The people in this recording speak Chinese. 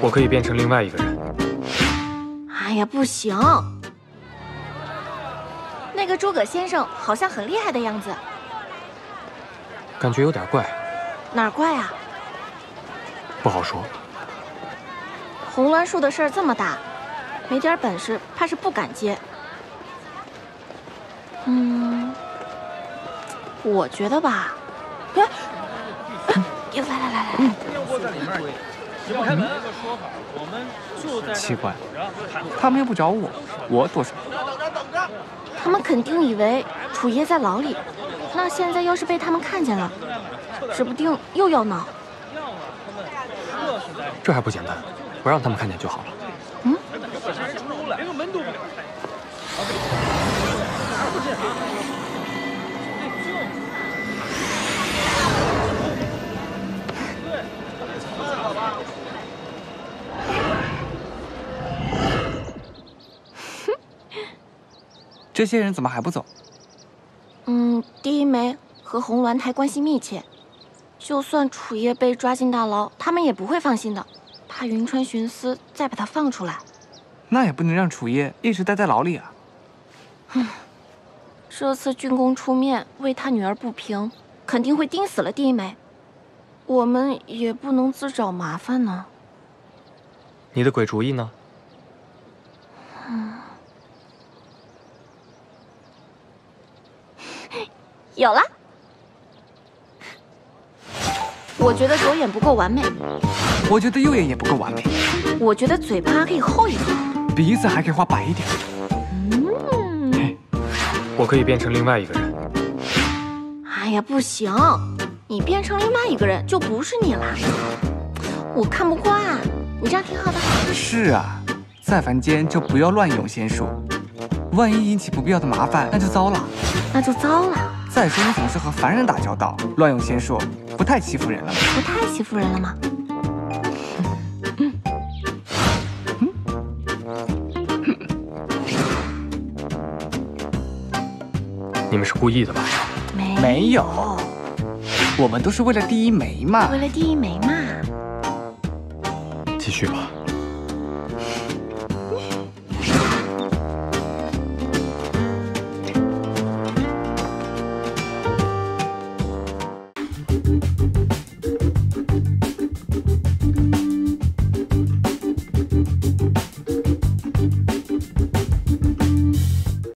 我可以变成另外一个人。哎呀，不行！那个诸葛先生好像很厉害的样子，感觉有点怪，哪儿怪啊？不好说。红栾树的事儿这么大，没点本事，怕是不敢接。嗯，我觉得吧，哎，来来来来，窝在里面，不开门。奇怪，他们又不找我，我躲什么？他们肯定以为楚爷在牢里，那现在要是被他们看见了，指不定又要闹。这还不简单，不让他们看见就好了。嗯。这些人怎么还不走？嗯，第一枚和红鸾台关系密切，就算楚叶被抓进大牢，他们也不会放心的，怕云川徇私再把他放出来。那也不能让楚叶一直待在牢里啊。嗯，这次郡公出面为他女儿不平，肯定会盯死了第一枚，我们也不能自找麻烦呢。你的鬼主意呢？有了，我觉得左眼不够完美，我觉得右眼也不够完美，我觉得嘴巴可以厚一点，鼻子还可以画白一点。嗯，我可以变成另外一个人。哎呀，不行，你变成另外一个人就不是你了，我看不惯，你这样挺好的。是啊，在凡间就不要乱用仙术，万一引起不必要的麻烦，那就糟了，那就糟了。再说你总是和凡人打交道，乱用仙术，不太欺负人了吗？不太欺负人了吗？你们是故意的吧？没没有，我们都是为了第一枚嘛。为了第一枚嘛。继续吧。